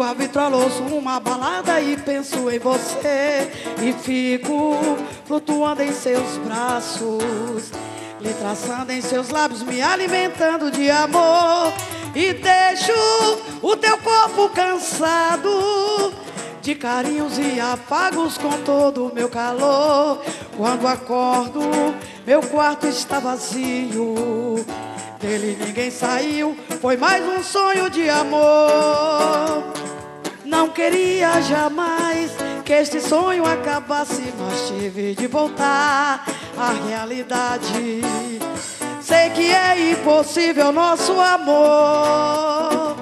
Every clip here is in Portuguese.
Ligo a vitrola, ouço uma balada e penso em você E fico flutuando em seus braços Lhe traçando em seus lábios, me alimentando de amor E deixo o teu corpo cansado De carinhos e afagos com todo o meu calor. Quando acordo, meu quarto está vazio dele ninguém saiu, foi mais um sonho de amor. Não queria jamais que este sonho acabasse, mas tive de voltar à realidade. Sei que é impossível nosso amor.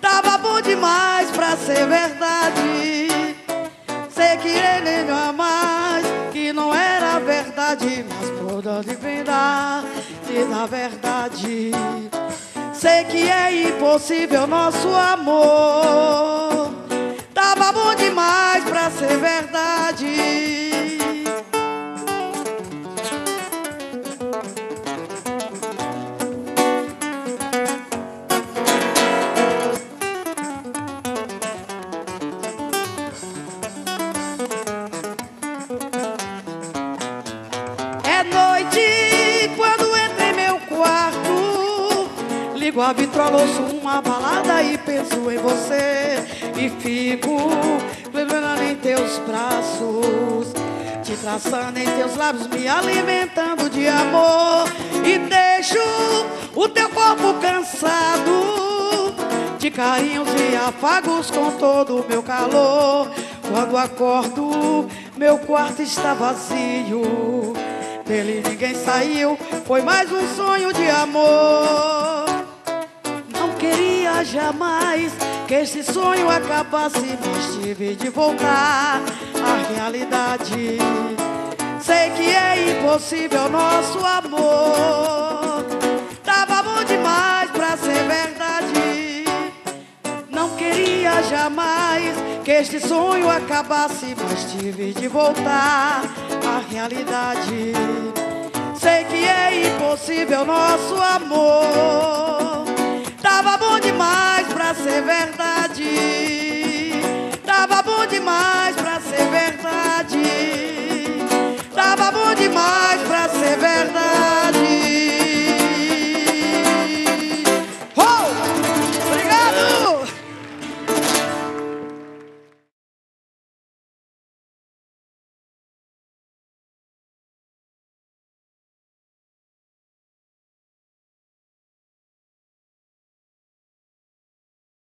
Tava bom demais pra ser verdade. Verdade, mas por onde vem dar e na verdade sei que é impossível nosso amor. A vitrola, ouço uma balada e penso em você. E fico lembrando em teus braços Te traçando em teus lábios, me alimentando de amor. E deixo o teu corpo cansado De carinhos e afagos com todo o meu calor. Quando acordo, meu quarto está vazio dele ninguém saiu, foi mais um sonho de amor jamais que esse sonho acabasse, mas tive de voltar à realidade. Sei que é impossível nosso amor. Tava bom demais pra ser verdade. Não queria jamais que este sonho acabasse, mas tive de voltar à realidade. Sei que é impossível nosso amor demais pra ser verdade. Tava bom demais.